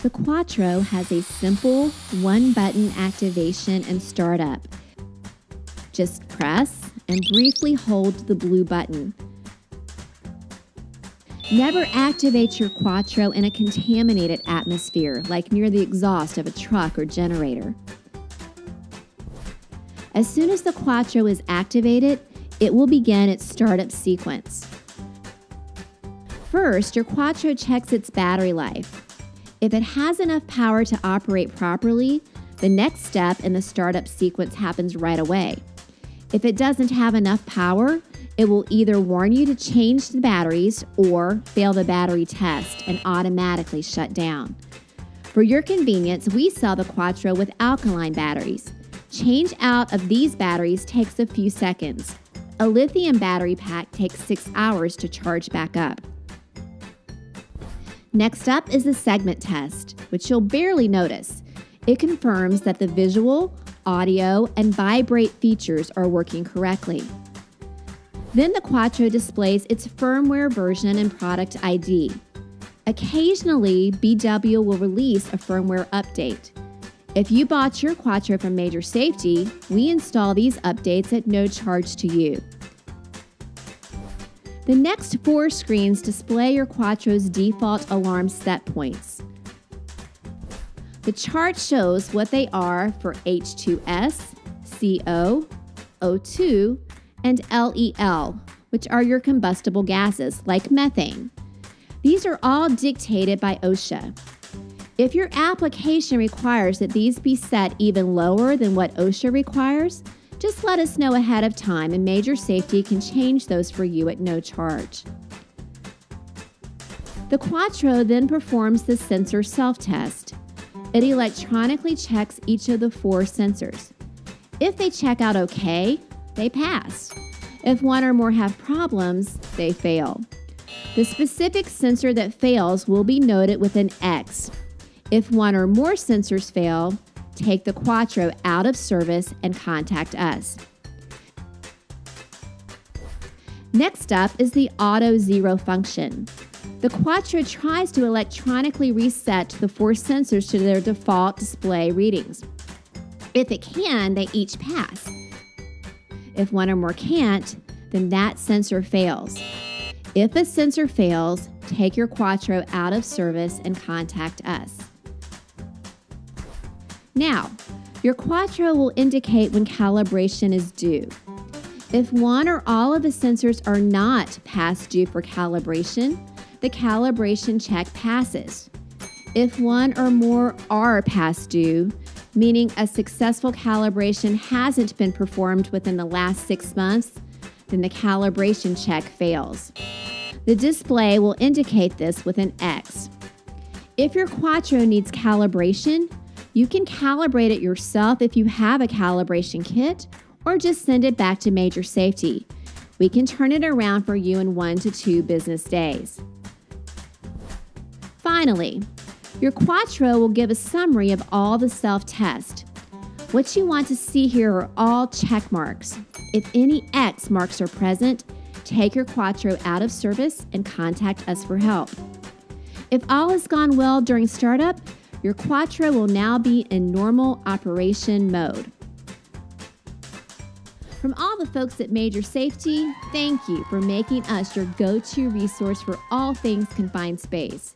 The Quattro has a simple one button activation and startup. Just press and briefly hold the blue button. Never activate your Quattro in a contaminated atmosphere, like near the exhaust of a truck or generator. As soon as the Quattro is activated, it will begin its startup sequence. First, your Quattro checks its battery life. If it has enough power to operate properly, the next step in the startup sequence happens right away. If it doesn't have enough power, it will either warn you to change the batteries or fail the battery test and automatically shut down. For your convenience, we sell the Quattro with alkaline batteries. Change out of these batteries takes a few seconds. A lithium battery pack takes six hours to charge back up. Next up is the segment test, which you'll barely notice. It confirms that the visual, audio, and vibrate features are working correctly. Then the Quattro displays its firmware version and product ID. Occasionally, BW will release a firmware update. If you bought your Quattro from Major Safety, we install these updates at no charge to you. The next four screens display your Quattro's default alarm set points. The chart shows what they are for H2S, CO, O2, and LEL, which are your combustible gases like methane. These are all dictated by OSHA. If your application requires that these be set even lower than what OSHA requires, just let us know ahead of time and Major Safety can change those for you at no charge. The Quattro then performs the sensor self-test. It electronically checks each of the four sensors. If they check out okay, they pass. If one or more have problems, they fail. The specific sensor that fails will be noted with an X. If one or more sensors fail, take the Quattro out of service and contact us. Next up is the Auto Zero function. The Quattro tries to electronically reset the four sensors to their default display readings. If it can, they each pass. If one or more can't, then that sensor fails. If a sensor fails, take your Quattro out of service and contact us. Now, your Quattro will indicate when calibration is due. If one or all of the sensors are not past due for calibration, the calibration check passes. If one or more are past due, meaning a successful calibration hasn't been performed within the last six months, then the calibration check fails. The display will indicate this with an X. If your Quattro needs calibration, you can calibrate it yourself if you have a calibration kit, or just send it back to Major Safety. We can turn it around for you in one to two business days. Finally, your Quattro will give a summary of all the self-test. What you want to see here are all check marks. If any X marks are present, take your Quattro out of service and contact us for help. If all has gone well during startup, your Quattro will now be in normal operation mode. From all the folks at Major Safety, thank you for making us your go to resource for all things confined space.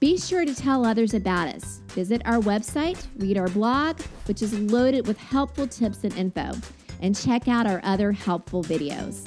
Be sure to tell others about us. Visit our website, read our blog, which is loaded with helpful tips and info, and check out our other helpful videos.